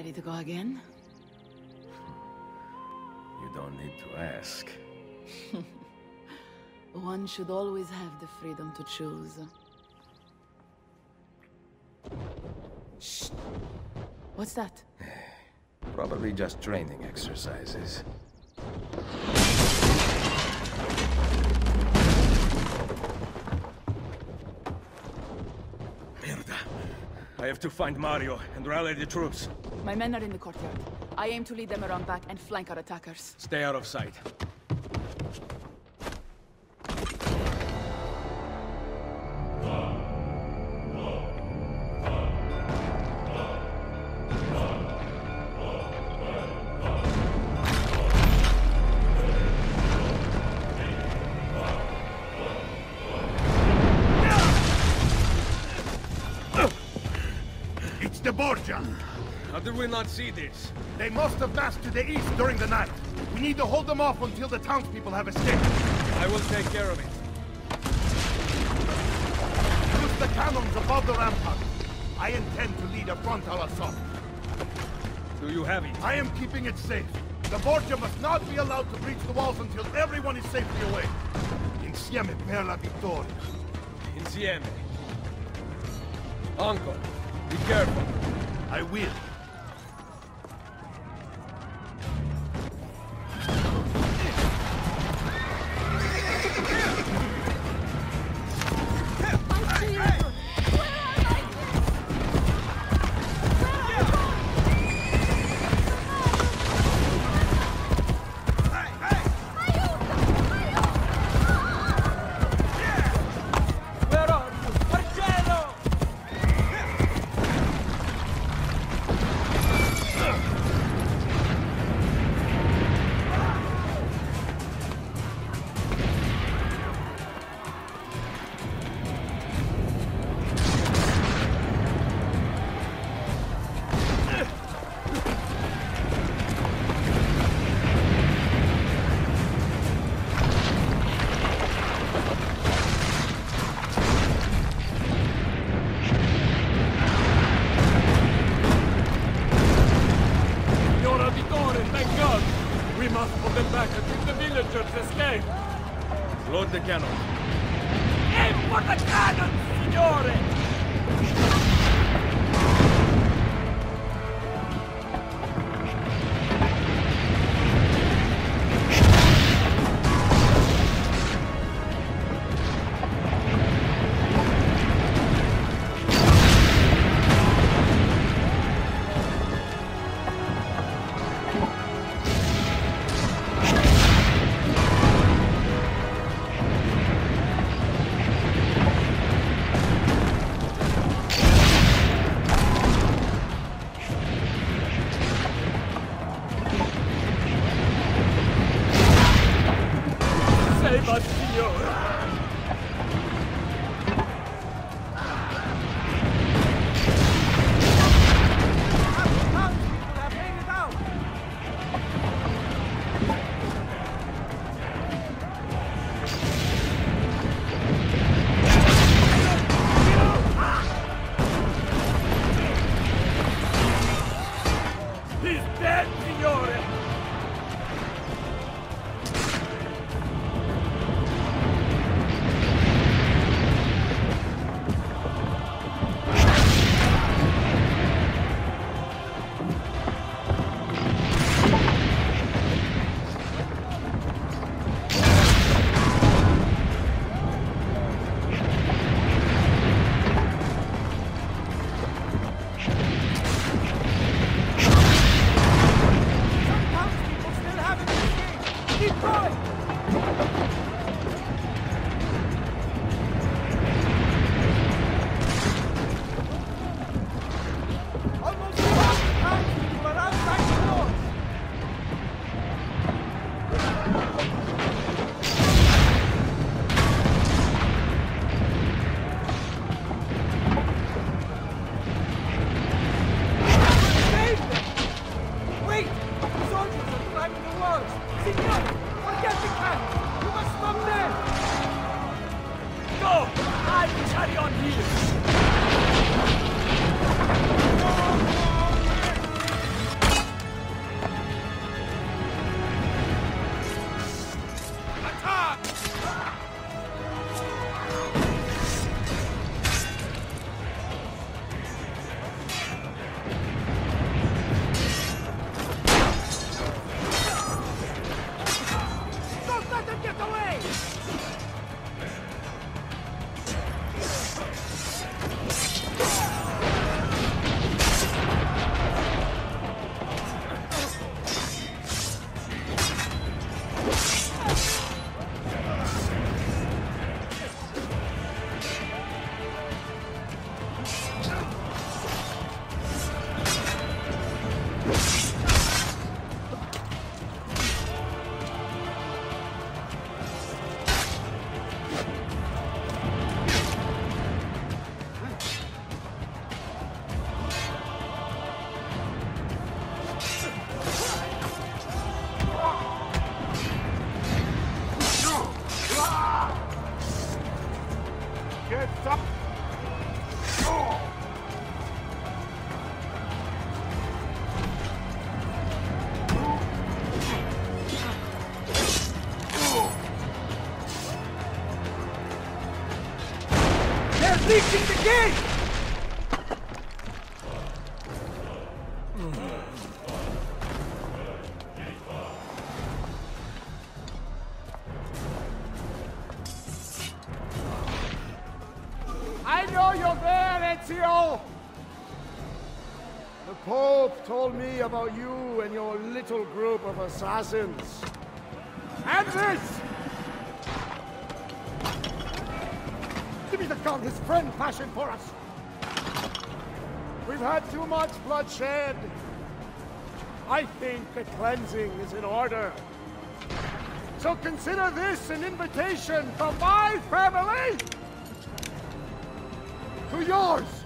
Ready to go again? You don't need to ask. One should always have the freedom to choose. Shh. What's that? Probably just training exercises. I have to find Mario and rally the troops. My men are in the courtyard. I aim to lead them around back and flank our attackers. Stay out of sight. Borgia! How did we not see this? They must have massed to the east during the night. We need to hold them off until the townspeople have escaped. I will take care of it. Use the cannons above the rampart. I intend to lead a frontal assault. Do you have it? I am keeping it safe. The Borgia must not be allowed to breach the walls until everyone is safely away. Insieme per la vittoria. Insieme. Uncle, be careful. I will. Must hold them back until the villagers escape! Load the cannon. Aim for the cannon, signore! No! I carry on here! breaching the gate! I know you're there, Ezio! The Pope told me about you and your little group of assassins. And this! The gun his friend fashioned for us! We've had too much bloodshed. I think a cleansing is in order. So consider this an invitation from my family to yours.